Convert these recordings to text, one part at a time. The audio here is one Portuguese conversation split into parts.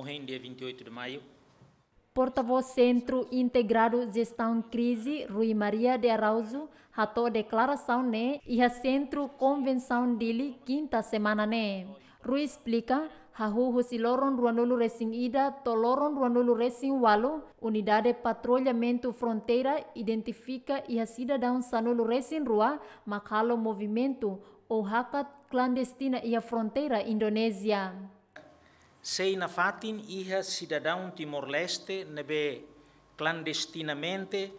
hoje dia 28 de maio. Porta-voz Centro Integrado Gestão Crise, Rui Maria de Arauzo, ratou declaração né e a Centro Convenção dele quinta semana né. Rui explica Hahu husi loron ruanulu racing ida to loron ruanulu racing walu, unidade patrulhamento fronteira identifica e a cidadão sanulu racing rua, makalo movimento ou hakat clandestina e a fronteira Indonésia. Sei na fatin iha cidadão Timor-Leste nebe clandestinamente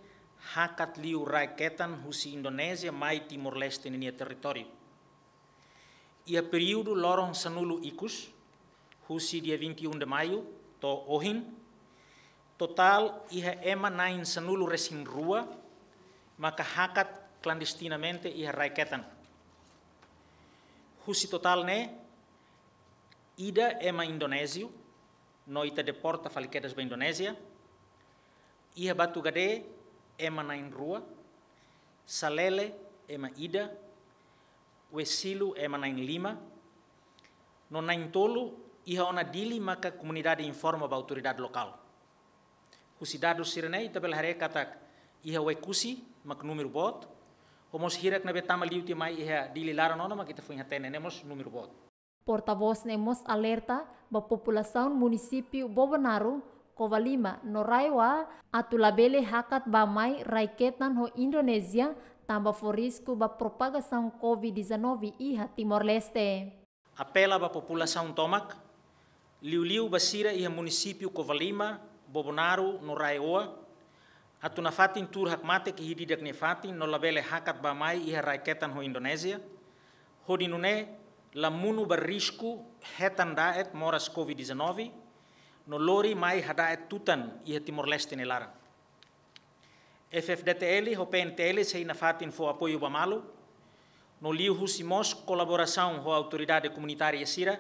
hakat liu raketan husi Indonésia mai Timor-Leste nia território. Ia período loron sanulu ikus, husi dia 21 de maio, to ohin, total iha ema nain sanulu resin rua, maka hakat clandestinamente iha raiketan. Husi total ne, ida ema Indonésio, no ita deporta falikedas ba Indonésia, iha batu gade ema nain rua, salele ema ida, wesilu ema nain lima, no nain tolu iha ona dili maka komunidade informa ba autoridade lokal. Husi dadu sirene ita bel hare katak iha we kusi mak número bot, homos hirak na betama liuti mai iha dili lara nona mak ita fuinha tene nemos número bot. Portavoz Nemos alerta ba populasaun munisipiu Bobonaru, Kovalima, Noraiwa, Atulabele Hakat Bamai, Raiketan ho Indonesia, tamba forisku ba propagasaun Covid-19 iha Timor-Leste. Apela ba tomak, liuliu basira iha munisipiu Kovalima, Bobonaru, Noraiwa, atunafatin tur hakmatek ki didak nefatin, nolabele Hakat Bamai iha Raiketan ho Indonesia, Ho dinune? Nune la munu berrisku hetan daet moras COVID-19, no lori mai hadaet tutan iha Timor-Leste ne larang. FFDTL ho PNTL sei na fatin fo apoio ba malu, no liu husimos colaboração ho autoridade comunitária sira,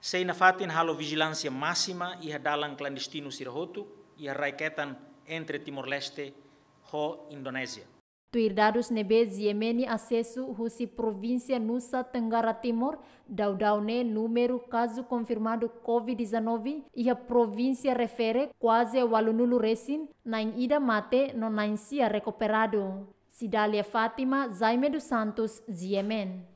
sei na fatin halo vigilância máxima e dalang clandestino sirahotu e raiketan entre Timor-Leste ho Indonésia. Tuirdados nebes Yemeni acesso husi província Nusa Tenggara Timor, daudau-ne número caso confirmado COVID-19 e a refere quase ao alunulu resin, na ida mate no nain sia recuperado. Cidália Fátima, Zaime dos Santos, Yemen.